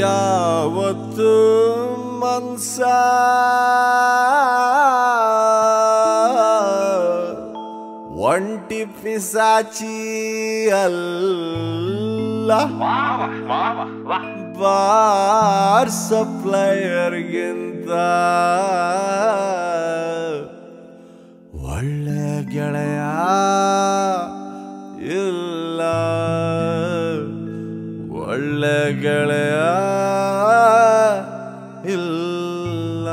ಯಾವತ್ತು ಮನ್ಸ ಒಂಟಿ ಪಿಸಾಚಿ ಅಲ್ಲ ಬಾರ್ ಸಪ್ಲೈಯರ್ಗಿಂತ ಒಳ್ಳೆ ಗೆಳೆಯ ಒಳ್ಳೆ ಗೆಳೆಯ ಇಲ್ಲ.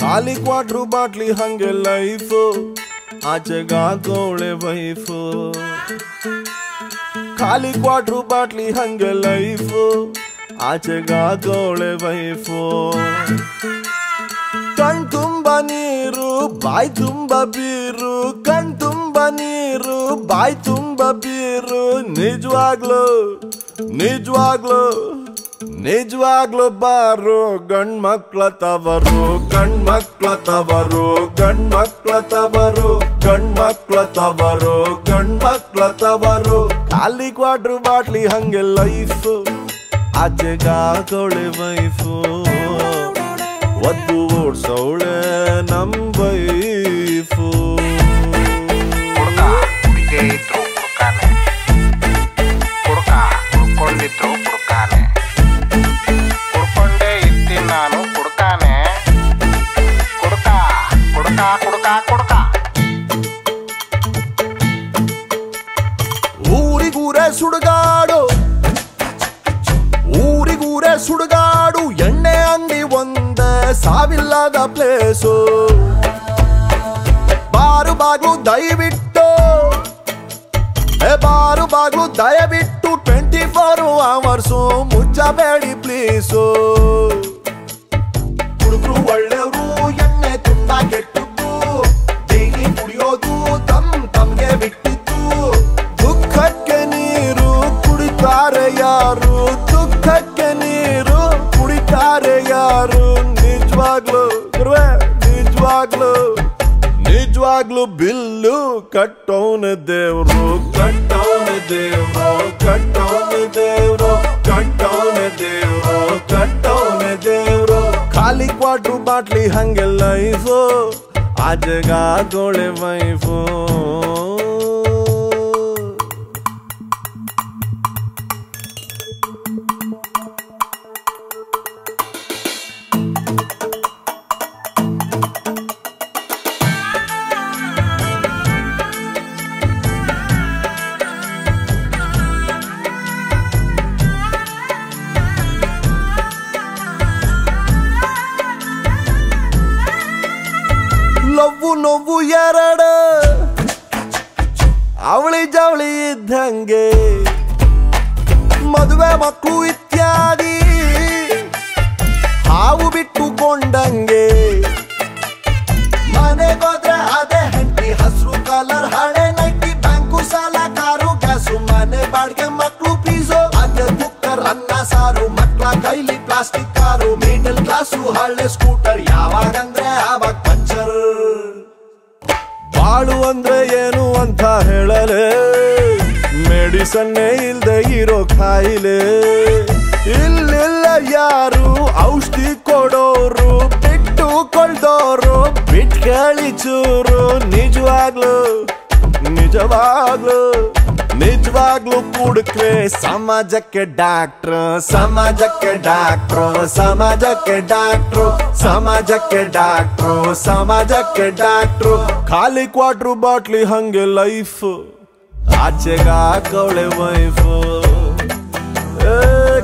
ಖಾಲಿ ಕ್ವಾಟ್ರು ಬಾಟ್ಲಿ ಹಂಗೆ ಲೈಫು ಆಚೆಗಾಕೋಳೆ ವೈಫು. ಖಾಲಿ ಕ್ವಾಟ್ರು ಬಾಟ್ಲಿ ಹಂಗೆ ಲೈಫು ಆಚೆಗಾಕೋಳೆ ವೈಫು. ಕಣ್ ತುಂಬ ನೀರು, ಬಾಯ್ ತುಂಬ ಬೀರು. ಕಣ್ ತುಂಬ ನೀರು, ಬಾಯ್ ತುಂಬ ಬೀರು. ನಿಜವಾಗ್ಲು ನಿಜವಾಗ್ಲು ನಿಜವಾಗ್ಲು ಬಾರು. ಗಂಡ್ ಮಕ್ಳ ತವರು, ಗಂಡ್ ಮಕ್ಳ ತವರು, ಗಂಡ್ ಮಕ್ಳ ತವರು, ಗಂಡ್ ಮಕ್ಳ ತವರು, ಗಂಡ್ ಮಕ್ಳ ತವರು. ಖಾಲಿ ಕ್ವಾಟ್ರು ಬಾಟ್ಲಿ ಹಂಗೆ ಲೈಫ್ ತೊಳೆ ವೈಫು. ಒದ್ದು soule nambay fu Kurka DJ tro kurkane Kurka kurkon di tro kurkane ಸಾವಿಲ್ಲದ ಪ್ಲೇಸು ಬಾರು ಬಾಗ್ಲು ದಯವಿಟ್ಟು. ಬಾರು ಬಾಗ್ಲು ದಯವಿಟ್ಟು ಟ್ವೆಂಟಿ ಫೋರ್ ಅವರ್ಸು ಮುಚ್ಚಬೇಡಿ ಪ್ಲೀಸು ಹುಡುಗರು ಒಳ್ಳೆಯವರು ನಿಜವಾಗ್ಲು ಬಿಲ್ಲು ಕಟ್ಟೋನ ದೇವ್ರು ಕಟ್ಟೋನ ದೇವ್ರು ಕಟ್ಟೋನ ದೇವ್ರು ಕಟ್ಟೋನ ದೇವ್ರು ಕಟ್ಟೋನ ದೇವ್ರು ಖಾಲಿ ಕ್ವಾಟ್ರು ಬಾಟ್ಲಿ ಹಂಗೆ ಲೈಫು ಆಜಗಾಗೋಳೆ ವೈಫು ಇದ್ದಂಗೆ ಮದುವೆ ಮಕ್ಕಳು ಇತ್ಯಾದಿ ಹಾವು ಬಿಟ್ಟುಕೊಂಡಂಗೆ ಮನೆಗೋದ್ರೆ ಅದೇ ಹೆಂಡತಿ, ಹಸಿರು ಕಲರ್, ಹಳೆ ನೈಟಿ, ಬ್ಯಾಂಕು ಸಾಲ, ಕಾರು, ಗ್ಯಾಸು, ಮನೆ, ಬಾಡಿಗೆ ಮಕ್ಕಳು ಫೀಸು ಅದೇ ಕುಕ್ಕರ್ ಅನ್ನ ಸಾರು, ಮಕ್ಕಳ ಕೈಲಿ ಪ್ಲಾಸ್ಟಿಕ್ ಕಾರು, ಮಿಡಲ್ ಕ್ಲಾಸು, ಹಳೆ ಸ್ಕೂಟರ್ ಯಾವಾಗಂದ್ರೆ ಆವಾಗ ಪಂಚರ್. ಬಾಳು ಅಂದ್ರೆ ಏನು ಅಂತ ಹೇಳಲೆ ಮೆಡಿಸನ್ನೇ ಇಲ್ದೆ ಇರೋ ಖಾಯಿಲೆ. ಇಲ್ಲಿಲ್ಲ ಯಾರು ಔಷಧಿ ಕೊಡೋರು ಬಿಟ್ಟು ಕೊಳ್ದೋರು ಬಿಟ್ಕಳಿ ಚೂರು ನಿಜವಾಗ್ಲು ನಿಜವಾಗ್ಲು ನಿಜವಾಗ್ಲು ಕುಡುಕ್ರೆ ಸಮಾಜಕ್ಕೆ ಡಾಕ್ಟ್ರ್, ಸಮಾಜಕ್ಕೆ ಡಾಕ್ಟ್ರು ಸಮಾಜಕ್ಕೆ ಡಾಕ್ಟ್ರು ಸಮಾಜಕ್ಕೆ ಡಾಕ್ಟ್ರು ಸಮಾಜಕ್ಕೆ ಡಾಕ್ಟ್ರು. ಖಾಲಿ ಕ್ವಾಟ್ರು ಬಾಟ್ಲಿ ಹಂಗೆ ಲೈಫ್. ಆಚೆಗಾಕವಳೆ ವೈಫು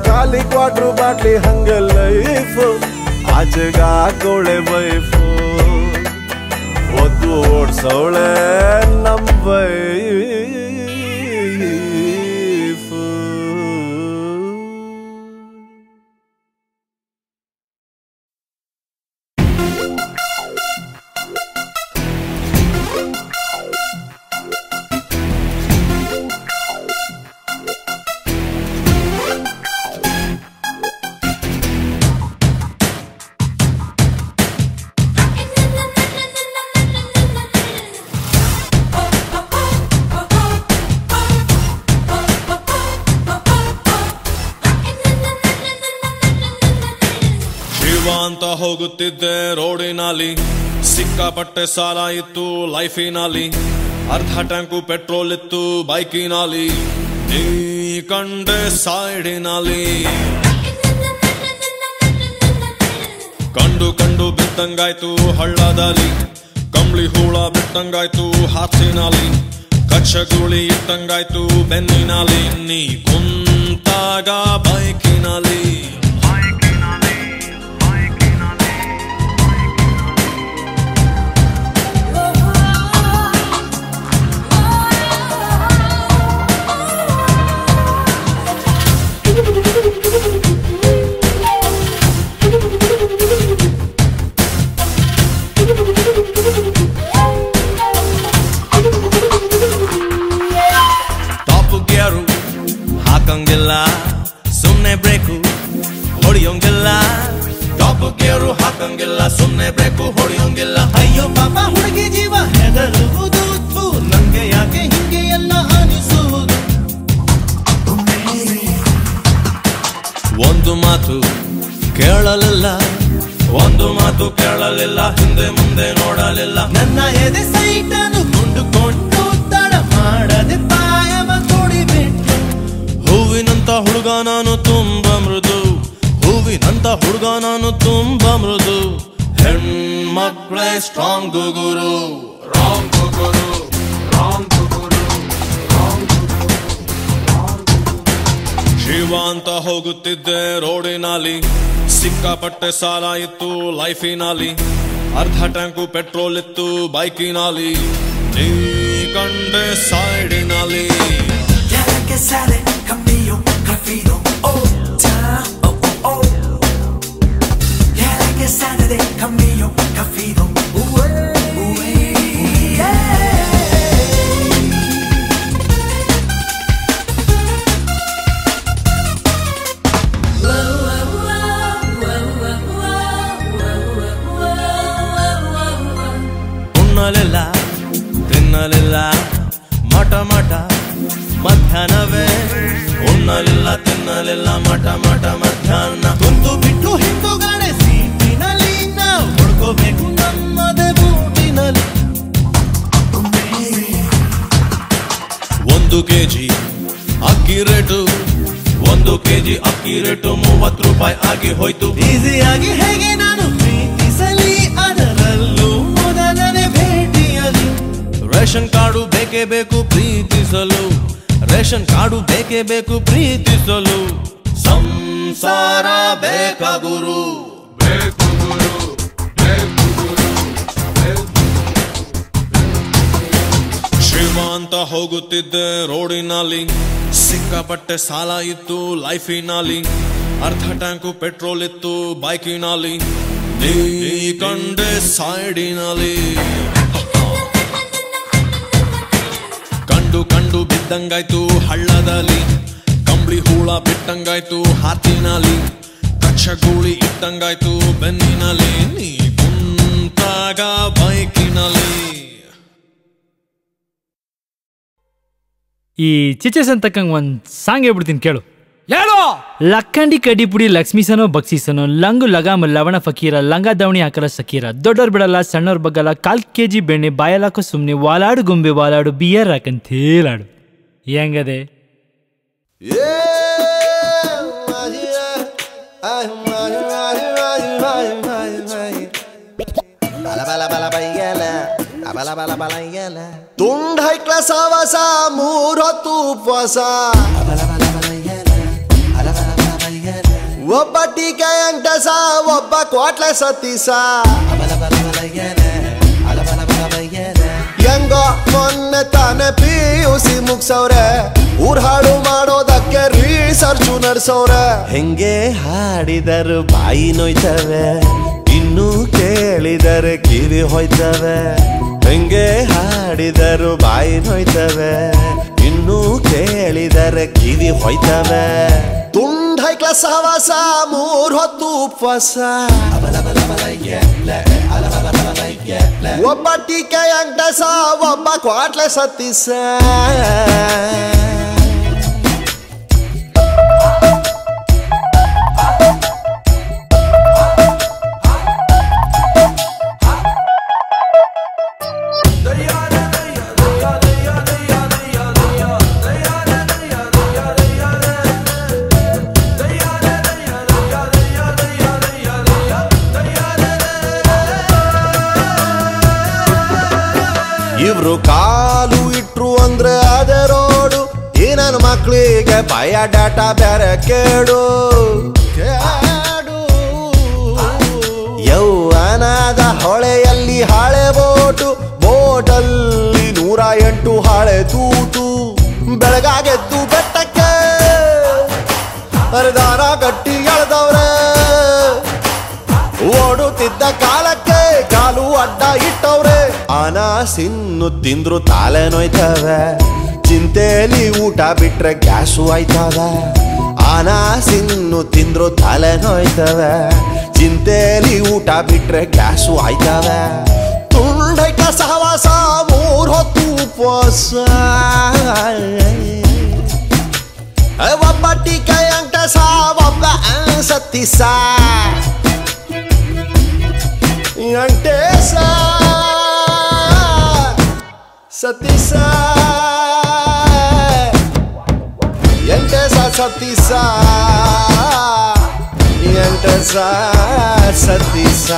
ಖಾಲಿ ಕ್ವಾಟ್ರು ಬಾಟ್ಲಿ ಹಂಗ ಲೈಫ್ ಆಚೆಗಾಕವಳೆ ವೈಫು ಒದ್ದು ಓಡ್ಸವಳೆ ನಮ್ಮ ವೈಫು ಹೋಗುತ್ತಿದ್ದೆ ರೋಡಿನಲ್ಲಿ. ಸಿಕ್ಕಾಪಟ್ಟೆ ಸಾಲ ಇತ್ತು ಲೈಫಿನಲ್ಲಿ. ಅರ್ಧ ಟ್ಯಾಂಕು ಪೆಟ್ರೋಲ್ ಇತ್ತು ಬೈಕಿನಲ್ಲಿ. ನೀ ಕಂಡೆ ಸೈಡಿನಲ್ಲಿ. ಕಂಡು ಕಂಡು ಬಿದ್ದಂಗಾಯ್ತು ಹಳ್ಳದಲ್ಲಿ. ಕಂಬಳಿ ಹೂಳ ಬಿಟ್ಟಂಗಾಯ್ತು ಹಾಸಿನಲ್ಲಿ. ಕಚ್ಚಗುಳಿ ಇಟ್ಟಂಗಾಯ್ತು ಬೆನ್ನಿನಲ್ಲಿ. ನೀ ಕುಂತಾಗ ಬೈಕಿನಲ್ಲಿ. ಹಾಕಂಗಿಲ್ಲ ಸುಮ್ಮನೆ ಬ್ರೇಕು ಹೊಡಿಯೋಂಗಿಲ್ಲ. ಟಾಪ್ ಗೇರು ಹಾಕಂಗಿಲ್ಲ ಸುಮ್ಮನೆ ಬ್ರೇಕು ಹೊಡಿಯೋಂಗಿಲ್ಲ. ಅಯ್ಯೋ ಪಾಪ ಹುಡುಗಿ ಜೀವ ಹೆದರುವುದು ನಂಗೆ ಯಾಕೆ ಹಿಂಗೆ ಎಲ್ಲ ಅನಿಸುವುದು? ಒಂದು ಮಾತು ಕೇಳಲಿಲ್ಲ ಒಂದು ಮಾತು ಕೇಳಲಿಲ್ಲ ಹಿಂದೆ ಮುಂದೆ ನೋಡಲಿಲ್ಲ. ನನ್ನ ಎದೆ ಸೈಟನ್ನು ಕೊಂಡುಕೊಂಡು ಹೂವಿನಂತ ಹುಡುಗ ನಾನು ತುಂಬ ಮೃದು. ಹೂವಿನಂತ ಹುಡುಗ ನಾನು ತುಂಬ ಮೃದು. ಹೆಣ್ಮಕ್ಳೇ ಸ್ಟ್ರಾಂಗ್ ಗುರು ರಾಂಗ್ ಗುರು ರಾಂಗ್ ಗುರು ಶಿವ ಅಂತ ಹೋಗುತ್ತಿದ್ದೆ ರೋಡಿನಲ್ಲಿ. ಸಿಕ್ಕಾಪಟ್ಟೆ ಸಾಲ ಇತ್ತು ಲೈಫಿನಲ್ಲಿ. ಅರ್ಧ ಟ್ಯಾಂಕು ಪೆಟ್ರೋಲ್ ಇತ್ತು ಬೈಕಿನಲ್ಲಿ. ನೀ ಕಂಡೆ ಸೈಡಿನಲ್ಲಿ ತಿನ್ನಲಿಲ್ಲ ಮಠ ಮಠ ಮಧ್ಯಾಹ್ನವೇ ಉಣ್ಣಲಿಲ್ಲ ತಿನ್ನಲಿಲ್ಲ, ಮಠ ಮಠ, ಮಧ್ಯಾಹ್ನ. ಒಂದು ಬಿಟ್ಟು ಹಿಂದುಗಡೆ ಸೀಟಿನಲ್ಲಿ ನಾವು ಹೊಡ್ಕೋಬೇಕು ನಮ್ಮದೇ ಬೂಟಿನಲ್ಲಿ. ಒಂದು ಕೆಜಿ ಅಕ್ಕಿ ರೇಟು, ಒಂದು ಕೆಜಿ ಅಕ್ಕಿ ರೇಟು ಮೂವತ್ತು ರೂಪಾಯಿ ಆಗಿ ಹೋಯ್ತು. ಈಸಿಯಾಗಿ ಹೇಗೆ ನಾನು ಪ್ರೀತಿಸಲಿ, ಅದರಲ್ಲೂ ಮೊದಲನೇ ಭೇಟಿಯಲ್ಲಿ ರೇಷನ್ ಕಾರ್ಡು ಬೇಕೇ ಬೇಕು ಪ್ರೀತಿಸಲು. ರೇಷನ್ ಕಾಡು ಬೇಕೇ ಬೇಕು ಪ್ರೀತಿಸಲು. ಸಂಸಾರ ಬೇಕ ಗುರು? ಶ್ರೀಮಂತ ಹೋಗುತ್ತಿದ್ದೆ ರೋಡಿನಲ್ಲಿ. ಸಿಕ್ಕಾಪಟ್ಟೆ ಸಾಲ ಇತ್ತು ಲೈಫಿನಲ್ಲಿ. ಅರ್ಧ ಟ್ಯಾಂಕು ಪೆಟ್ರೋಲ್ ಇತ್ತು ಬೈಕಿನಲ್ಲಿ. ನೀ ಕಂಡೆ ಸೈಡಿನಲ್ಲಿ. ಕಂಡು ಬಿದ್ದಂಗಾಯ್ತು ಹಳ್ಳದಲ್ಲಿ. ಕಂಬಳಿ ಹೂಳ ಬಿಟ್ಟಂಗಾಯ್ತು ಹಾತಿನಲ್ಲಿ. ಕಚ್ಚಗೂಳಿ ಇಟ್ಟಂಗಾಯ್ತು ಬೆನ್ನಿನಲ್ಲಿ. ನೀ ಕುಂತಾಗ ಬೈಕಿನಲ್ಲಿ. ಈ ಚಿಚಸ್ ಅಂತಕ್ಕಂಗೆ ಒಂದು ಸಾಂಗ್ ಹೇಳ್ಬಿಡ್ತೀನಿ ಕೇಳು. ಹೇಳು ಲಕ್ಕಂಡಿ ಕಡಿಪುಡಿ ಲಕ್ಷ್ಮೀಸನೋ ಬಕ್ಸೀಸನೋ ಲಂಗು ಲಗಾಮ ಲವಣ ಫಕೀರ ಲಂಗ ದವಣಿ ಹಾಕಲ ಸಕೀರ ದೊಡ್ಡವ್ರು ಬಿಡಲ್ಲ ಸಣ್ಣವ್ರ ಬಗ್ಗಲ್ಲ ಕಾಲ್ ಕೆ ಜಿ ಬೆಣ್ಣೆ ಬಾಯಲಾಕೋ ಸುಮ್ಮನೆ ವಾಲಾಡು ಗೊಂಬೆ ವಾಲಾಡು ಬಿಯರ್ ಹಾಕಂತೇಳಾಡು ಹೆಂಗದೆ? ತುಂಡ ಹೈಕ್ಲ ಸಾವಸ ಮೂರ ಉಪವಾಸ. ಒಬ್ಬ ಟೀಕೆ ಅಂಕಸ ಒಬ್ಬ ಕೋಟ್ಲ ಸತೀಸ. ಹೆಂಗೋ ಮೊನ್ನೆ ತಾನೆ ಪಿ ಯು ಸಿ ಮುಗ್ಸವ್ರೆ ಊರ್ ಹಾಡು ಮಾಡೋದಕ್ಕೆ ರೀಸರ್ಚು ನಡ್ಸವ್ರೆ. ಹೆಂಗೆ ಹಾಡಿದರು ಬಾಯಿ ನೋಯ್ತವೆ ಇನ್ನು ಕೇಳಿದರೆ ಕಿವಿ ಹೋಯ್ತವೆ. ಹೆಂಗೆ ಹಾಡಿದರು ಬಾಯಿ ನೋಯ್ತವೆ ಇನ್ನು ಕೇಳಿದರೆ ಕಿವಿ ಹೋಯ್ತವೆ. ತುಂಡ್ ಹೈಕ್ಲ ಸಹವಾಸ ಮೂರ್ ಹೊತ್ತು ಉಪವಾಸ ಒಬ್ಬ ಟೀಕೆ ಅಂಟಸ ಒಬ್ಬ ಕ್ವಾಟ್ಲೆ ಸತೀಸ ದೇವ್ರು ಕಾಲು ಇಟ್ರು ಅಂದ್ರೆ ಅದೇ ರೋಡು ಈ ನನ್ನ ಮಕ್ಳಿಗೆ ಭಯ ಡಾಟಾ ಬೇರೆ ಕೇಡು. ಅನಾಸಿನ್ನು ತಿಂದ್ರು ತಾಲೆ ನೋಯ್ತವೆ. ಚಿಂತೆಲಿ ಊಟ ಬಿಟ್ರೆ ಗ್ಯಾಸು ಆಯ್ತವೆ. ಅನಾಸಿನ್ನು ತಿಂದ್ರು ತಲೆ ನೋಯ್ತವೆ. ಚಿಂತೆಲಿ ಊಟ ಬಿಟ್ರೆ ಗ್ಯಾಸು ಆಯ್ತವೆ. ತುಂಡೈಕ ಸಹವಾಸ ಮೂರ್ ಹೊತ್ತು ಉಪವಾಸ. ಒಬ್ಬ ಟೀಕೆ ಅಂಕಸ ಒಬ್ಬ ಸತ್ತಿಸ ಅಂಟೇಸ ಸತ್ತಿಸ ಎಂಟೇಸ ಸತ್ತಿಸ ಎಂಟಸ ಸತ್ತಿಸ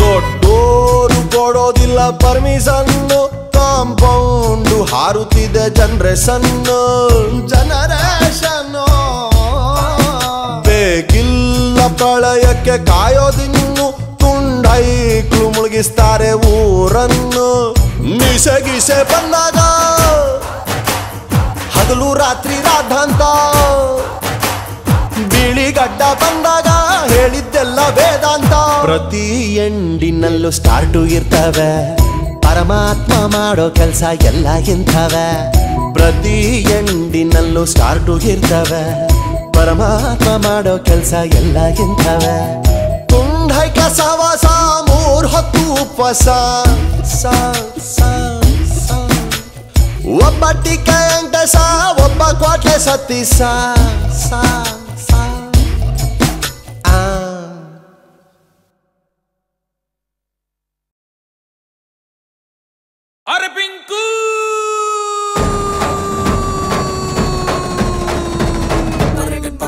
ದೊಡ್ಡೋರು ಕೊಡೋದಿಲ್ಲ ಪರ್ಮಿಷನ್ನು ಕಾಂಪೌಂಡು ಹಾರುತ್ತಿದೆ ಜನರೇಷನ್ ಜನರೇಷನ್ ಬೇಕಿಲ್ಲ ಕಾಯೋದಿನ್ನು ತುಂಡೈಕ್ಳು ಮುಳುಗಿಸ್ತಾರೆ ಊರನ್ನು. ಮಿಸೆ ಗಿಸೆ ಬಂದಾಗ ಹಗಲು ರಾತ್ರಿ ರಾಧಾಂತ. ಬಿಳಿಗಡ್ಡ ಬಂದಾಗ ಹೇಳಿದ್ದೆಲ್ಲ ವೇದಾಂತ. ಪ್ರತಿ ಎಂಡಿನಲ್ಲೂ ಸ್ಟಾರ್ಟು ಇರ್ತವೆ. ಪರಮಾತ್ಮ ಮಾಡೋ ಕೆಲಸ ಎಲ್ಲ ಇಂಥವೆ. ಪ್ರತಿ ಎಂಡಿನಲ್ಲೂ ಸ್ಟಾರ್ಟು ಇರ್ತವೆ. ಪರಮಾತ್ಮ ಮಾಡೋ ಕೆಲಸ ಎಲ್ಲ ಇಂಥವೆ. ತುಂಡೈಕ ಸವಾಸ ಮೂರ್ ಹೊತ್ತು ಉಪವಾಸ. ಸ ಸ ಸ.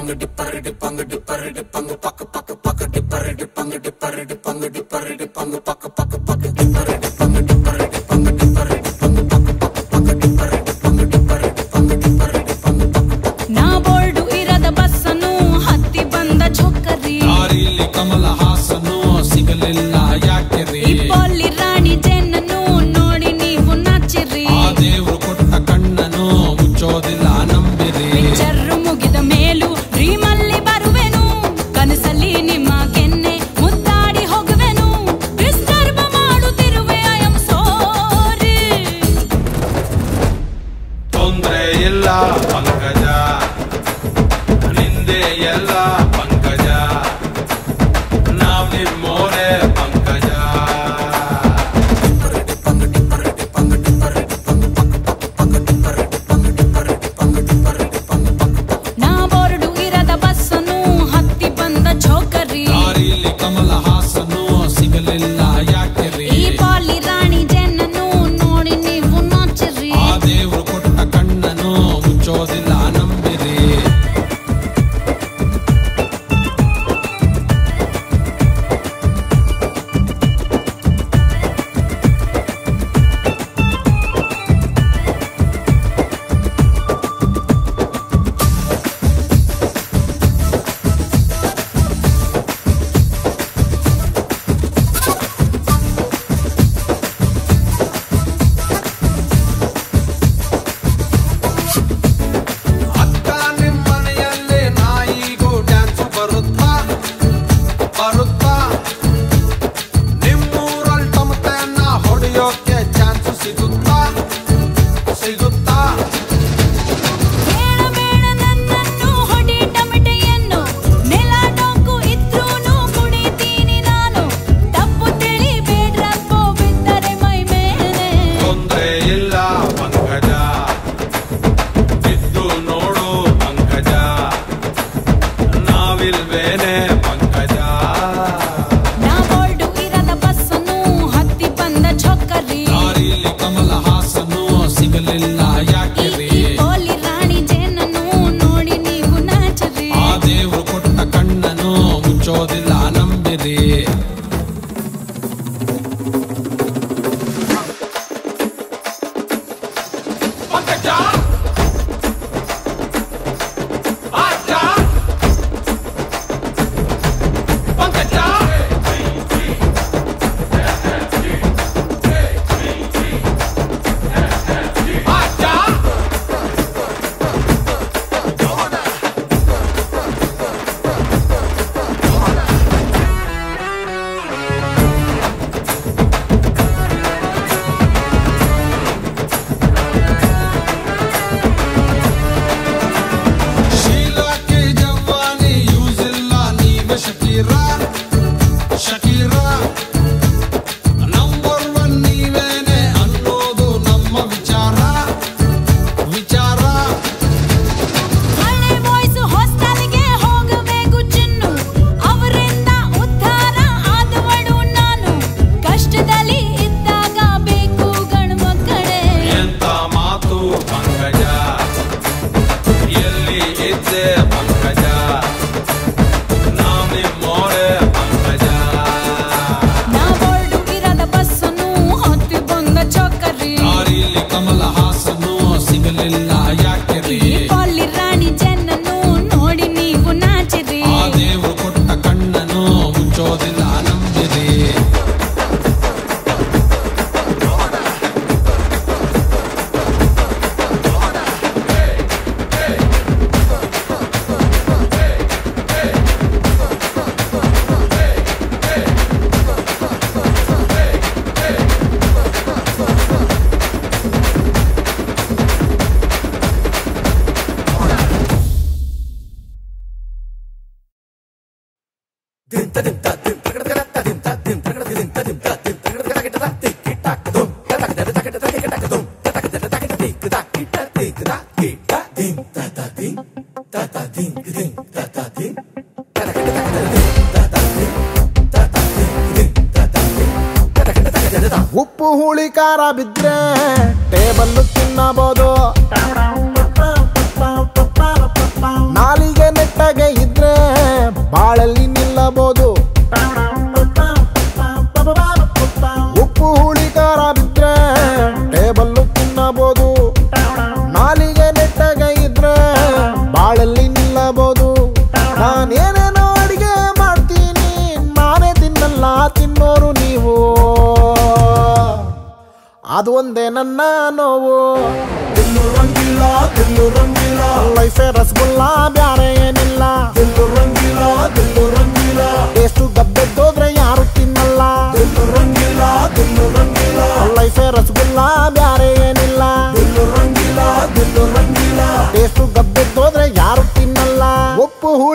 ಒಬ್ಬ ಟೀಕೆ ಅಂಕಸ ಒಬ್ಬ ಕ್ವಾಟ್ಲೆ ಸತ್ತಿಸ ಸ ಸ ಆ ಅರೆ ಪಿಂಕು ನಾ ಬೋರ್ಡು ಇರದ ಬಸ್ಸನ್ನು ಹತ್ತಿ ಬಂದ ಚೊಕ್ಕರಿ ದಾರಿಲಿ ಕಮಲ ಹಾಸನು.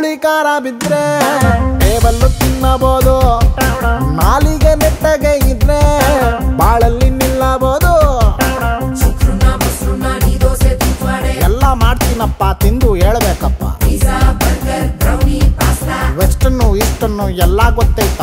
ಹುಳಿ ಖಾರ ಬಿದ್ರೆ ಟೇಬಲ್ಲು ತಿನ್ನಬಹುದು ನಾಲಿಗೆ ನೆಟ್ಟಗೆ ಇದ್ರೆ ಬಾಳಲ್ಲಿ ನಿಲ್ಲಬಹುದು ಎಲ್ಲ ಮಾಡ್ತೀನಪ್ಪ, ತಿಂದು ಹೇಳ್ಬೇಕಪ್ಪ. ವೆಸ್ಟನ್ನು ಈಸ್ಟನ್ನು ಎಲ್ಲ ಗೊತ್ತೈತ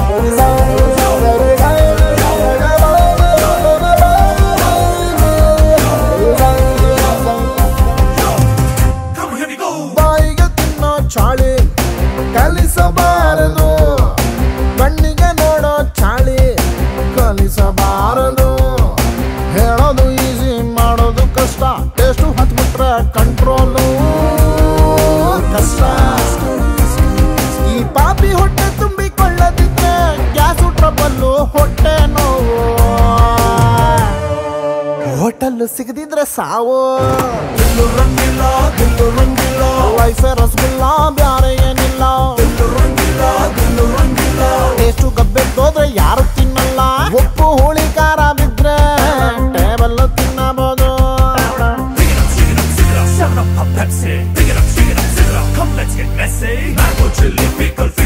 ಕಲ್ಲು ಸಿಗದಿದ್ರೆ ಸಾವು ವೈಫೆ ರಸಗುಲ್ಲ, ಬ್ಯಾರೆ ಏನಿಲ್ಲ ಟೇಸ್ಟು ಗಬ್ಬೆದ್ದೋದ್ರೆ ಯಾರು ತಿನ್ನಲ್ಲ ಉಪ್ಪು, ಹುಳಿ, ಖಾರ ಬಿದ್ರೆ ಟೇಬಲ್ ತಿನ್ನಬಹುದು Come, let's get messy. Mango chili, pickles.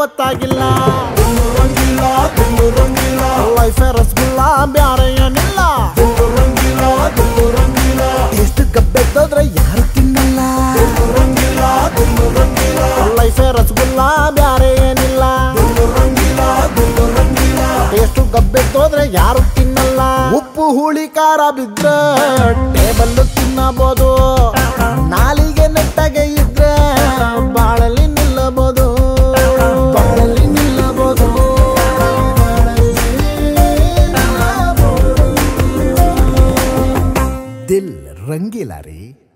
ಗೊತ್ತಾಗಿಲ್ಲ. ವೈಫೈ ರಸಗುಲ್ಲ, ಬ್ಯಾರೆ ಏನಿಲ್ಲ. ಎಷ್ಟು ಕಬ್ಬೆತ್ತಂದ್ರೆ ಯಾರು ತಿನ್ನಲ್ಲ. ವೈಫೈ ರಸಗುಲ್ಲ, ಬ್ಯಾರೆ ಏನಿಲ್ಲ. ಎಷ್ಟು ಗಬ್ಬೆತ್ತೋದ್ರೆ ಯಾರು ತಿನ್ನಲ್ಲ. ಉಪ್ಪು ಹುಳಿ, ಖಾರ ಬಿದ್ರೆ ಟೇಬಲ್ ತಿನ್ನಬಹುದು दिल रंगीला रे।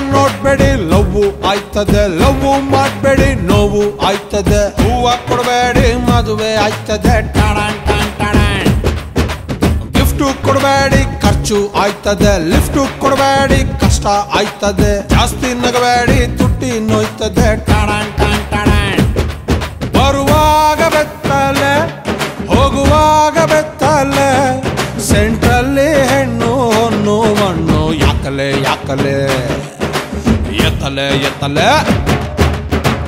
ನೋಡ್ಬೇಡಿ ಲವ್ ಆಯ್ತದೆ ಲವ್ ಮಾಡ್ಬೇಡಿ, ನೋವು ಆಯ್ತದೆ. ಹೂವ ಕೊಡಬೇಡಿ, ಮದುವೆ ಆಯ್ತದೆ. ಗಿಫ್ಟ್ ಕೊಡಬೇಡಿ, ಖರ್ಚು ಆಯ್ತದೆ. ಲಿಫ್ಟು ಕೊಡಬೇಡಿ, ಕಷ್ಟ ಆಯ್ತದೆ. ಜಾಸ್ತಿ ನಗಬೇಡಿ, ತುಟ್ಟಿ ನೋಯ್ತದೆ. ಟಾಡಾನ್. ಬರುವಾಗ ಬೆತ್ತಲೆ, ಹೋಗುವಾಗ ಬೆತ್ತಲೆ. ಸೆಂಟ್ರಲ್ಲಿ ಹೆಣ್ಣು, ಮಣ್ಣು, ಯಾಕಲೆ ಯಾಕಲೆ. ಎತ್ತಲೆ ಎತ್ತಲೆ.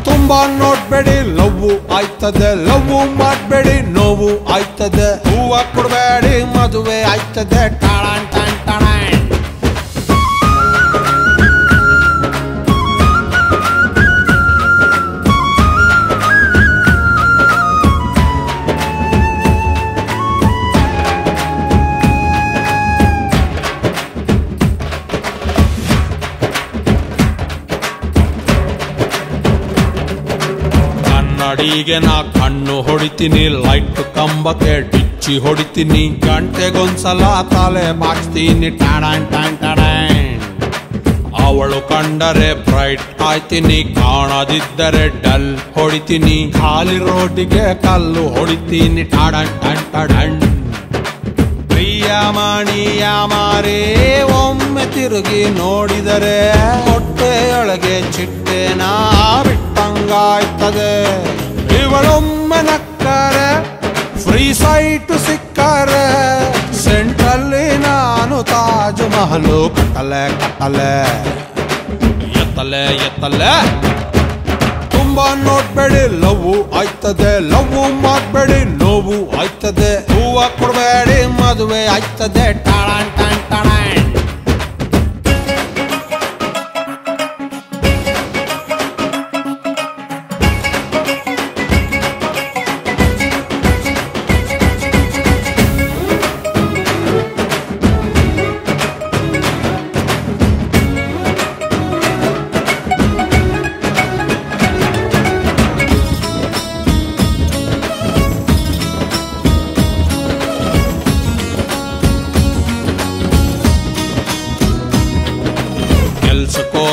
ತುಂಬಾ ನೋಡ್ಬೇಡಿ, ಲವ್ವು ಆಯ್ತದೆ, ಲವ್ವು ಮಾಡ್ಬೇಡಿ, ನೋವು ಆಯ್ತದೆ. ಹೂವ ಕೊಡಬೇಡಿ, ಮದುವೆ ಆಯ್ತದೆ. ಟಾಳಾನ್ ಟಾನ್ ಟಾಳಾನ್. ಕನ್ನಡಿಗೆ ನಾ ಕಣ್ಣು ಹೊಡಿತೀನಿ ಲೈಟ್ ಕಂಬಕ್ಕೆ ಡಿಚ್ಚಿ ಹೊಡಿತೀನಿ. ಗಂಟೆಗೊಂದ್ಸಲ ತಲೆ ಬಾಕ್ಸ್ತೀನಿ ಟಾಡಾನ್ ಅವಳು ಕಂಡರೆ ಬ್ರೈಟ್ ಆಯ್ತೀನಿ, ಕಾಣದಿದ್ದರೆ ಡಲ್ ಹೊಡಿತೀನಿ. ಖಾಲಿ ರೋಡಿಗೆ ಕಲ್ಲು ಹೊಡಿತೀನಿ ಟಾಡಾನ್ ಮಣಿಯ ಮಾರೇ, ಒಮ್ಮೆ ತಿರುಗಿ ನೋಡಿದರೆ ಹೊಟ್ಟೆಯೊಳಗೆ ಚಿಟ್ಟೆನ ಬಿಟ್ಟಂಗಾಯ್ತದೆ. ಇವಳೊಮ್ಮೆ ನಕ್ಕರೆ ಫ್ರೀ ಸೈಟ್ ಸಿಕ್ಕರೆ. ಸೆಂಟ್ರಲ್ಲಿ ನಾನು ತಾಜ್ ಮಹಲು ಕಟ್ಟಲೆ ಕಟ್ಟಲೆ ಎತ್ತಲೆ ಎತ್ತಲೆ. ತುಂಬಾ ನೋಡ್ಬೇಡಿ, ಲವ್ ಆಯ್ತದೆ, ಲವ್ ಮಾಡ್ಬೇಡಿ ನೋವು ಆಯ್ತದೆ. ಹೂವ ಕೊಡಬೇಡಿ, ಮದುವೆ ಆಯ್ತದೆ. ಟಾಳಾನ್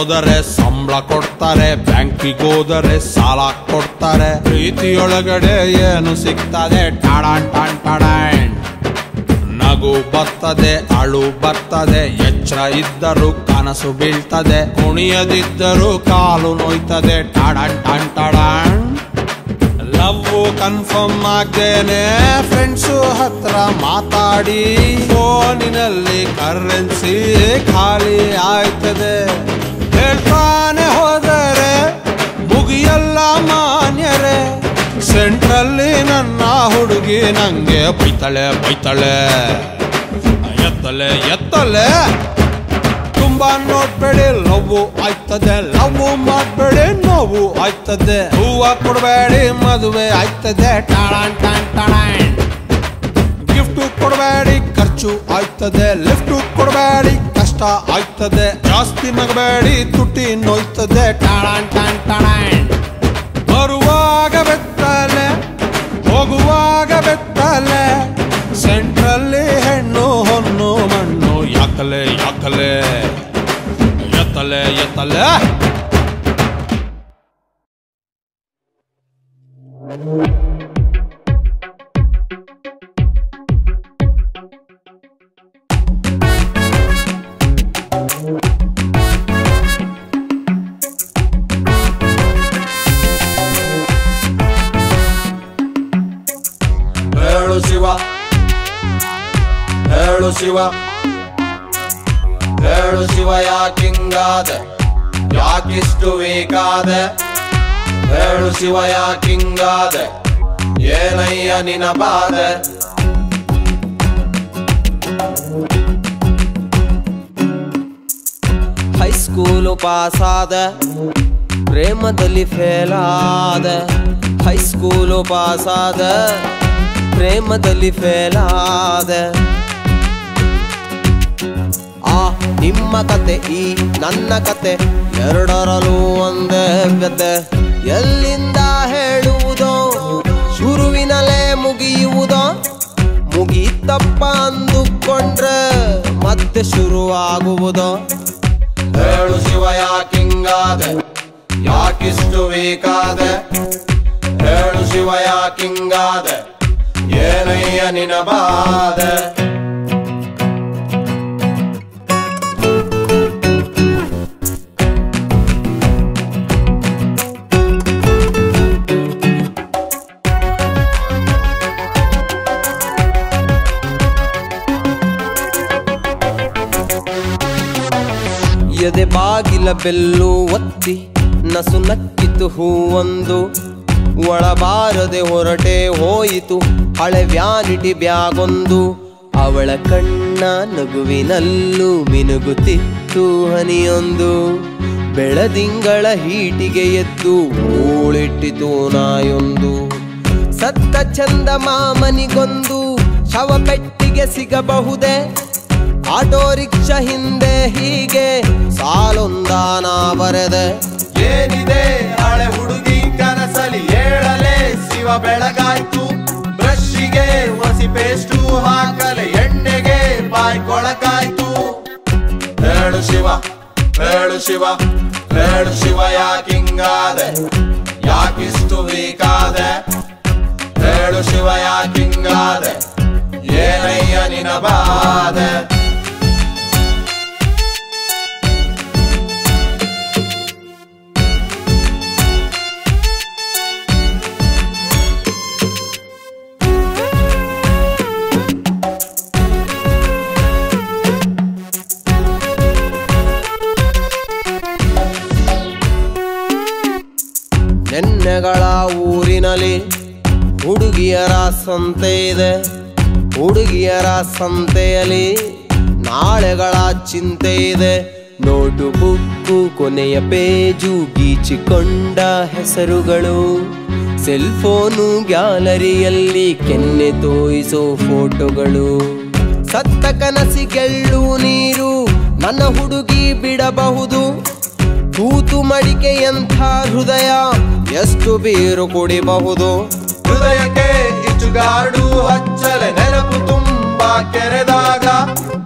ಕೆಲ್ಸಕ್ಕೋದರೆ ಸಂಬಳ ಕೊಡ್ತಾರೆ, ಬ್ಯಾಂಕಿಗೆ ಹೋದರೆ ಸಾಲ ಕೊಡ್ತಾರೆ. ಪ್ರೀತಿಯೊಳಗಡೆ ಏನು ಸಿಗ್ತದೆ? ಟಾಡಾನ್ ಟಾಣ್ ನಗು ಬರ್ತದೆ, ಅಳು ಬರ್ತದೆ, ಎಚ್ಚರ ಇದ್ದರೂ ಕನಸು ಬೀಳ್ತದೆ. ಕುಣಿಯದಿದ್ದರೂ ಕಾಲು ನೋಯ್ತದೆ, ಟಾಡಾನ್ ಟಾಣ್ ಟಾಡಾನ್. ಲವ್ ಕನ್ಫರ್ಮ್ ಆಗ್ದೇನೆ ಫ್ರೆಂಡ್ಸು ಹತ್ರ ಮಾತಾಡಿ, ಫೋನಿನಲ್ಲಿ ಕರೆನ್ಸಿ ಖಾಲಿ ಆಯ್ತದೆ. ಹೇಳ್ತಾನೆ ಹೋದರೆ ಮುಗಿಯಲ್ಲ ಮಾನ್ಯರೆ. ಸೆಂಟ್ರಲ್ಲಿ ನನ್ನ ಹುಡುಗಿ ನಂಗೆ ಬೈತಳೆ ಬೈತಳೆ. ಎತ್ತಲೆ ಎತ್ತಲೆ. ತುಂಬಾ ನೋಡ್ಬೇಡಿ ಲವ್ವು ಆಯ್ತದೆ ಲವ್ವು ಮಾಡ್ಬೇಡಿ, ನೋವು ಆಯ್ತದೆ. ಹೂವ ಕೊಡಬೇಡಿ, ಮದುವೆ ಆಯ್ತದೆ. ಟಾಳಾನ್ ಟಾನ್ ಟಾಳಾನ್ ಗಿಫ್ಟು ಕೊಡಬೇಡಿ, ಖರ್ಚು ಆಯ್ತದೆ. ಲಿಫ್ಟು ಕೊಡಬೇಡಿ ಕಷ್ಟ ಆಯ್ತದೆ. ಜಾಸ್ತಿ ನಗಬೇಡಿ ತುಟಿ ನೋಯ್ತದೆ. ಟಾಣ ಟಾಣ ಟಾಣ ಬರುವಾಗ ಬೆತ್ತಲೆ, ಹೋಗುವಾಗ ಬೆತ್ತಲೆ. ಸೆಂಟ್ರಲ್ಲಿ ಹೆಣ್ಣು, ಹೊನ್ನು, ಮಣ್ಣು, ಯಾಕಲೆ ಯಾಕಲೆ. ಎತ್ತಲೆ ಎತ್ತಲೆ. ವೇಗಾದ ಹೇಳು ಶಿವಯ ಕಿಂಗಾದೆ. ಏನಯ್ಯ ನಿನ ಬಾದ? ಹೈಸ್ಕೂಲು ಪಾಸಾದ ಪ್ರೇಮದಲ್ಲಿ ಫೇಲ್ ಆದ. ಹೈಸ್ಕೂಲು ಪಾಸಾದ ಪ್ರೇಮದಲ್ಲಿ ಫೇಲ್ ಆದ. ನಿಮ್ಮ ಕತೆ ಈ ನನ್ನ ಕತೆ ಎರಡರಲ್ಲೂ ಒಂದೇ ಕತೆ ಎಲ್ಲಿಂದ ಹೇಳುವುದೋ, ಶುರುವಿನಲ್ಲೇ ಮುಗಿಯುವುದೋ, ಮುಗಿತಪ್ಪ ಅಂದುಕೊಂಡ್ರೆ ಮತ್ತೆ ಶುರುವಾಗುವುದೋ. ಹೇಳು ಶಿವ, ಯಾಕಿಂಗಾದೆ? ಯಾಕಿಷ್ಟು ಬೇಕಾದೆ ಹೇಳು ಶಿವ, ಯಾಕಿಂಗಾದೆ? ಏನಯ್ಯ ನಿನ ಬಾದೆ? ಎದೆ ಬಾಗಿಲ ಬೆಲ್ಲು ಒತ್ತಿ ನಸು ನಕ್ಕಿತು ಹೂವೊಂದು. ಒಳಬಾರದೆ ಹೊರಟೆ ಹೋಯಿತು ಹಳೆ ವ್ಯಾನಿಟಿ ಬ್ಯಾಗೊಂದು. ಅವಳ ಕಣ್ಣ ನಗುವಿನಲ್ಲೂ ಮಿನುಗುತ್ತಿತ್ತು ಹನಿಯೊಂದು. ಬೆಳದಿಂಗಳ ಹೀಟಿಗೆ ಎದ್ದು ಹೂಳಿಟ್ಟಿತು ನಾಯೊಂದು. ಸತ್ತ ಚಂದ ಮಾಮನಿಗೊಂದು. ಶವ ಪೆಟ್ಟಿಗೆ ಸಿಗಬಹುದೇ? ಆಟೋ ರಿಕ್ಷಾ ಹಿಂದೆ ಹೀಗೆ ಸಾಲೊಂದಾನ ಬರೆದೆ. ಏನಿದೆ? ಹಳೆ ಹುಡುಗಿ ಕನಸಲಿ ಹೇಳಲೆ, ಶಿವ ಬೆಳಗಾಯ್ತು. ಬ್ರಷ್ಗೆ ಒಸಿ ಪೇಸ್ಟು ಹಾಕಲೆ, ಎಣ್ಣೆಗೆ ಬಾಯ್ ಕೊಳಕಾಯ್ತು. ಹೇಳು ಶಿವ ಹೇಳು ಶಿವ ಹೇಳು ಶಿವ ಯಾಕಿಂಗಾದೆ ಯಾಕಿಷ್ಟು ಬೇಕಾದೆ ಹೇಳು ಶಿವ ಯಾಕಿಂಗಾದೆ ಏನಯ್ಯ ನಿನ ಬಾದೆ? ನೆನ್ನೆಗಳ ಊರಿನಲ್ಲಿ ಹುಡುಗಿಯರ ಸಂತೆ ಇದೆ ಹುಡುಗಿಯರ ಸಂತೆಯಲ್ಲಿ ನಾಳೆಗಳ ಚಿಂತೆ ಇದೆ ನೋಟು ಬುಕ್ಕು ಕೊನೆಯ ಪೇಜು ಗೀಚಿಕೊಂಡ ಹೆಸರುಗಳು. ಸೆಲ್ಫೋನು ಗ್ಯಾಲರಿಯಲ್ಲಿ ಕೆನ್ನೆ ತೋಯಿಸೋ ಫೋಟೋಗಳು. ಸತ್ತ ಕನಸಿಗೆಳ್ಳು ನೀರು ನನ್ನ ಹುಡುಗಿ ಬಿಡಬಹುದು. ತೂತು ಮಡಿಕೆಯಂಥ ಹೃದಯ ಎಷ್ಟು ಬೀರು ಕುಡಿಬಹುದು. ಹೃದಯಕ್ಕೆ ಇಚ್ಚುಗಾಡು ಹಚ್ಚಲೆ ನೆನಪು ತುಂಬಾ ಕೆರೆದಾಗ.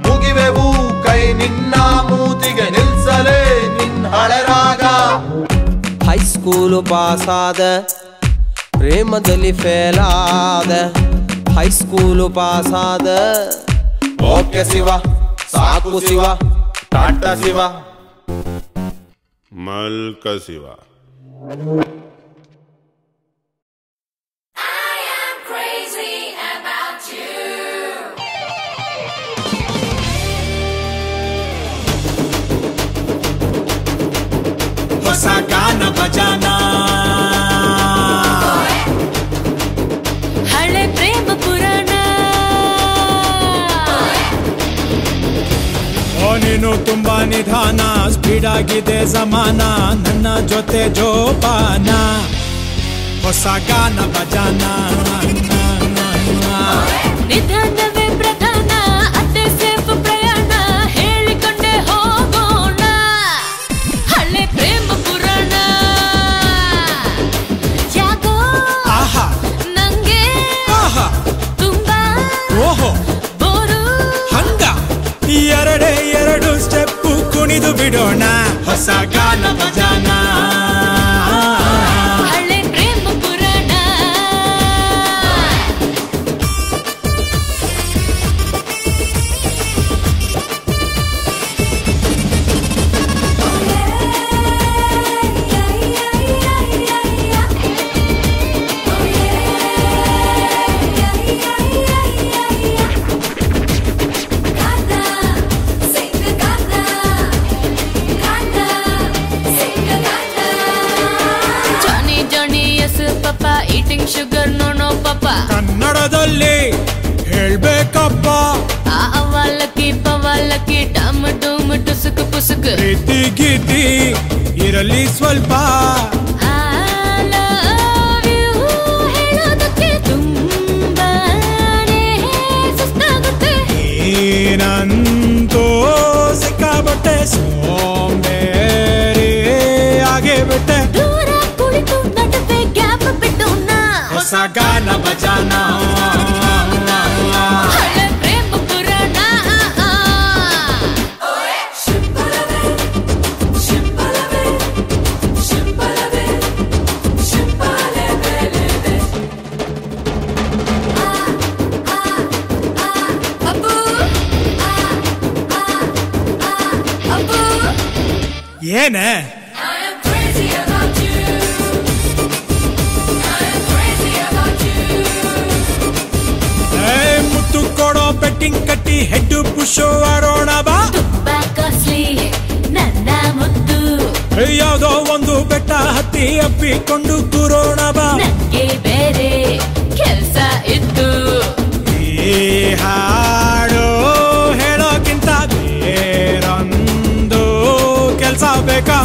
ಮುಗಿವೆವು ಕೈ ನಿನ್ನ ಮೂತಿಗೆ ನಿಲ್ಸಲೆ ನಿನ್ನ ಹಳೆರಾಗ ಹೈಸ್ಕೂಲು ಪಾಸಾದ ಪ್ರೇಮದಲ್ಲಿ ಫೇಲ್ ಆದ ಹೈಸ್ಕೂಲು ಪಾಸಾದ. ಓಕೆ ಶಿವ ಸಾಕು ಶಿವ ಟಾಟಾ ಶಿವ. ಮಲ್ಕ ಶಿವ ಹೊಸ ಗಾನ ಭಜನ ನೀನು ತುಂಬಾ ನಿಧಾನ ಸ್ಪೀಡ್ ಆಗಿದೆ ಸಮಾನ ನನ್ನ ಜೊತೆ ಜೋಪಾನ ಹೊಸ ಗಾನ ಭಜನ ನಿಧಾನವೇ ಕುಣಿದು ಬಿಡೋಣ. ಹೊಸ ಗಾನ ಭಜನ ಅಪ್ಪಿಕೊಂಡು ಕೂರೋಣ ಬಾ. ಬೇರೆ ಕೆಲಸ ಇತ್ತು. ಈ ಹಾಡು ಹೇಳೋಕ್ಕಿಂತ ಬೇರೊಂದು ಕೆಲಸ ಬೇಕಾ?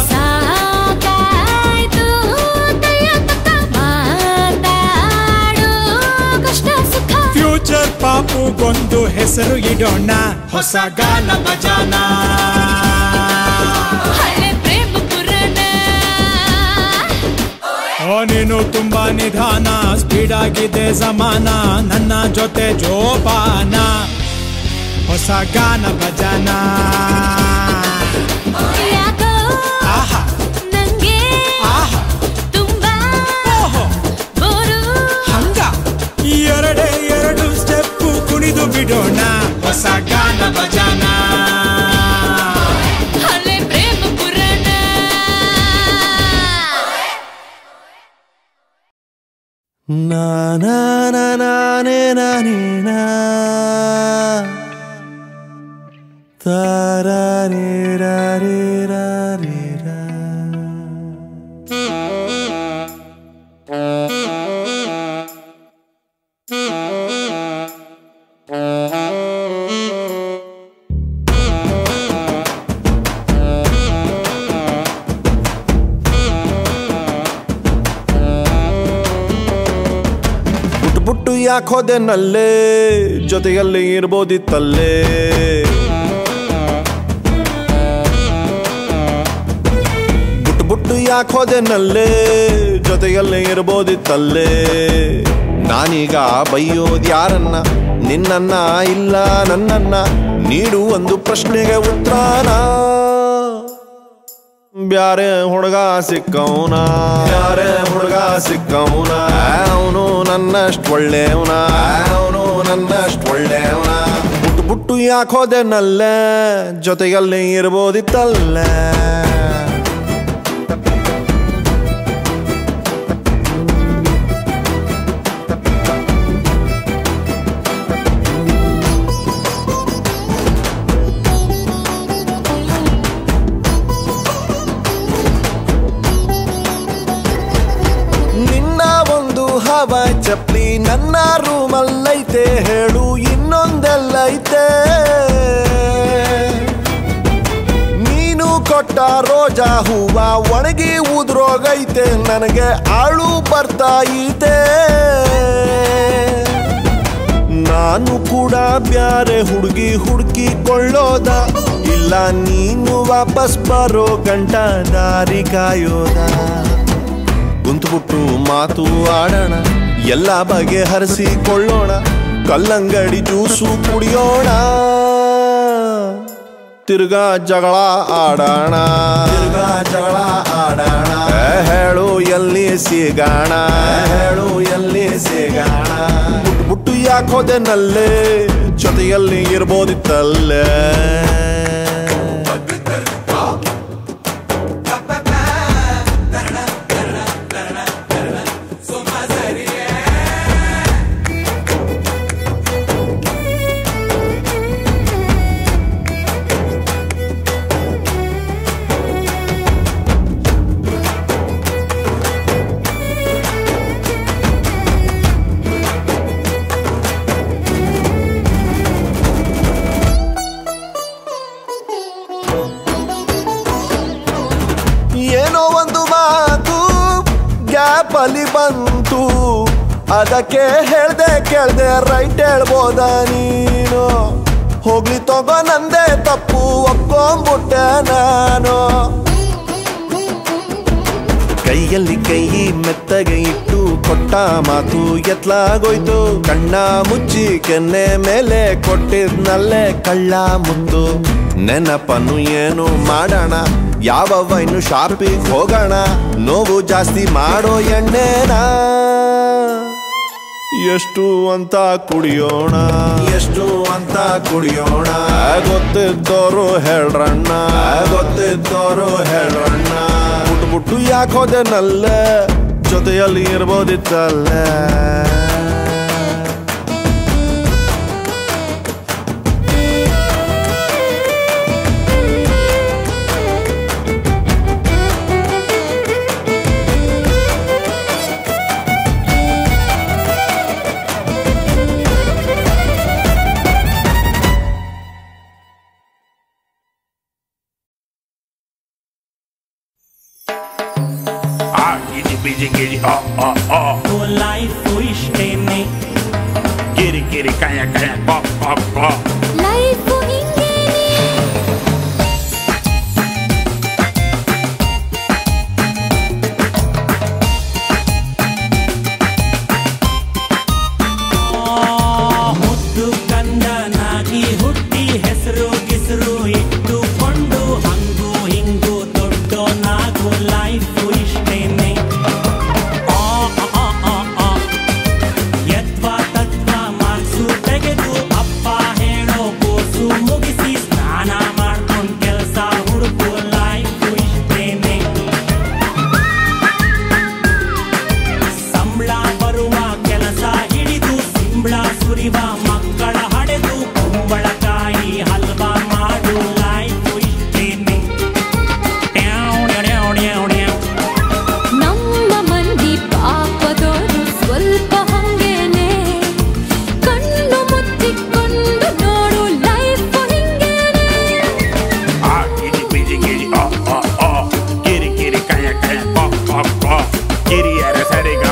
ಫ್ಯೂಚರ್ ಪಾಪುಗೊಂದು ಹೆಸರು ಇಡೋಣ. ಹೊಸ ಗಾನ ಬಜಾನ ನೀನು ತುಂಬಾ ನಿಧಾನ ಸ್ಪೀಡ್ ಆಗಿದೆ ಸಮಾನ ನನ್ನ ಜೊತೆ ಜೋಪಾನ. ಹೊಸ ಗಾನ ಭಜನ. ಎರಡೇ ಎರಡು ಸ್ಟೆಪ್ ಕುಣಿದು ಬಿಡೋಣ. ಹೊಸ ಗಾನ ಭಜನ. Na na na na ne na ne na. Da da ne. ಬುಟ್ಟು ಯಾಕೋದೆ ನಲ್ಲೇ ಜೊತೆಯಲ್ಲಿ ಇರ್ಬೋದಿತ್ತಲ್ಲೇ? ಬುಟ್ಟು ಬುಟ್ಟು ಯಾಕೋದೆ ನಲ್ಲೇ ಜೊತೆಯಲ್ಲಿ ಇರ್ಬೋದಿತ್ತಲ್ಲೇ? ನಾನೀಗ ಬೈಯೋದ್ ಯಾರನ್ನ? ನಿನ್ನನ್ನ ಇಲ್ಲ ನನ್ನನ್ನ? ನೀಡು ಒಂದು ಪ್ರಶ್ನೆಗೆ ಉತ್ತರಾನ? ಬ್ಯಾರೆ ಹುಡುಗ ಸಿಕ್ಕವನ. ಬ್ಯಾರೆ ಹುಡುಗ ಸಿಕ್ಕವನ. ಅವನು ನನ್ನಷ್ಟು ಒಳ್ಳೆಯವನ. ಅವನು ನನ್ನಷ್ಟು ಒಳ್ಳೆಯವನ. ಬುಟ್ಟು ಬುಟ್ಟು ಯಾಕೋದೆ ನಲ್ಲೆ? ಜೊತೆಯಲ್ಲಿ ಇರ್ಬೋದಿತ್ತಲ್ಲೇ? ಹವ ಚಪ್ಲಿ ನನ್ನ ರೂಮಲ್ಲೈತೆ ಹೇಳು ಇನ್ನೊಂದೆಲ್ಲೈತೆ. ನೀನು ಕೊಟ್ಟ ರೋಜಾ ಹೂವ ಒಣಗಿ ಉದ್ರೋಗೈತೆ, ನನಗೆ ಆಳು ಬರ್ತಾ ಐತೆ ನಾನು ಕೂಡ ಬ್ಯಾರೆ ಹುಡುಗಿ ಹುಡುಕಿಕೊಳ್ಳೋದ, ಇಲ್ಲ ನೀನು ವಾಪಸ್ ಬರೋ ಗಂಟ ದಾರಿ ಕಾಯೋದ. ಕುಂತ್ಬಿಟ್ಟು ಮಾತು ಆಡೋಣ. ಎಲ್ಲ ಬಗೆ ಹರಿಸಿಕೊಳ್ಳೋಣ ಕಲ್ಲಂಗಡಿ ಜ್ಯೂಸು ಕುಡಿಯೋಣ. ತಿರ್ಗಾ ಜಗಳ ಆಡೋಣ. ತಿರ್ಗಾ ಜಗಳ ಆಡೋಣ. ಹೇಳು ಎಲ್ಲಿ ಸಿಗಾಣ. ಹೇಳು ಎಲ್ಲಿ ಸಿಗಾಣ. ಬುಟ್ಟು ಬುಟ್ಟು ಯಾಕೋದೆ ನಲ್ಲೇ? ಜೊತೆಯಲ್ಲಿ ಇರ್ಬೋದಿತ್ತಲ್ಲೇ? ಅದಕ್ಕೆ ಹೇಳ್ದೆ, ಕೇಳ್ದೆ ರೈಟ್ ಹೇಳ್ಬೋದ ನೀನು? ಹೋಗ್ಲಿ ತಗೋ, ನಂದೆ ತಪ್ಪು, ಒಪ್ಕೊಂಬಿಟ್ಟೆ ನಾನು. ಕೈಯಲ್ಲಿ ಕೈ ಮೆತ್ತಗೆ ಇಟ್ಟು ಕೊಟ್ಟ ಮಾತು ಎತ್ಲಾಗೋಯ್ತು. ಕಣ್ಣ ಮುಚ್ಚಿ ಕೆನ್ನೆ ಮೇಲೆ ಕೊಟ್ಟಿದ್ನಲ್ಲೇ ಕಳ್ಳ ಮುತ್ತು. ನೆನಪನ್ನು ಏನು ಮಾಡೋಣ? ಯಾವ ಇನ್ನು ಶಾಪಿಗೆ ಹೋಗೋಣ? ನೋವು ಜಾಸ್ತಿ ಮಾಡೋ ಎಣ್ಣೆನ? ಎಷ್ಟು ಅಂತ ಕುಡಿಯೋಣ. ಎಷ್ಟು ಅಂತ ಕುಡಿಯೋಣ. ಗೊತ್ತಿದ್ದೋರು ಹೇಳ್ರಣ್ಣ. ಗೊತ್ತಿದ್ದೋರು ಹೇಳ್ರಣ್ಣ. ಬಿಟ್ಬಿಟ್ಟು ಯಾಕೋದೆ ನಲ್ಲ? ಜೊತೆಯಲ್ಲಿ ಇರ್ಬೋದಿತ್ತಲ್ಲ. ah, giddy biddy giddy ó, ó, ó. Tô life e fui espremer. Giddy giddy canha canha ó, ó, ó. Idiot Giddy at his head,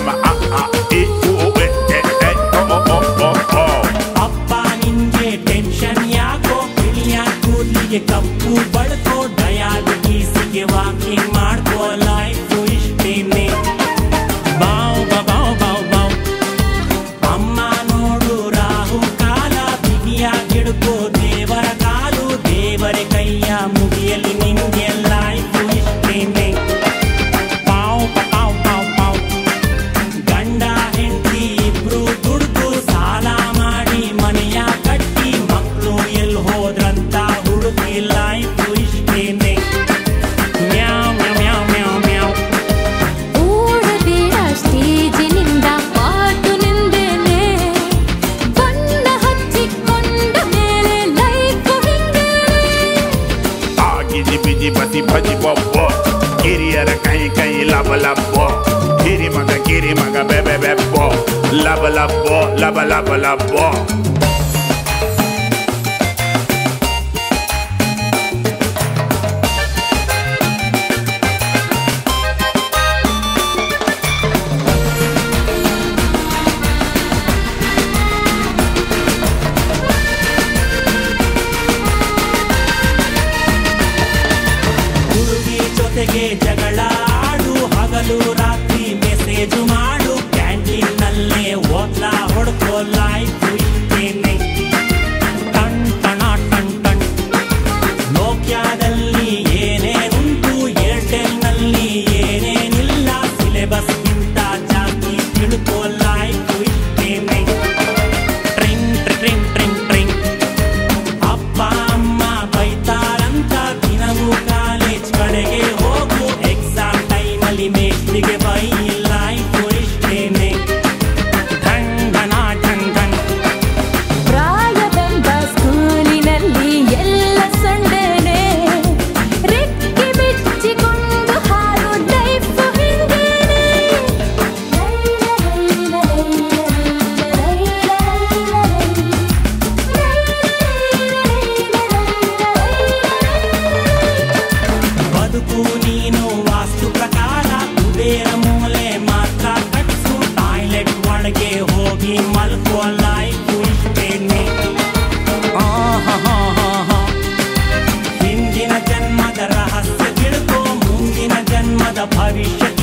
parishat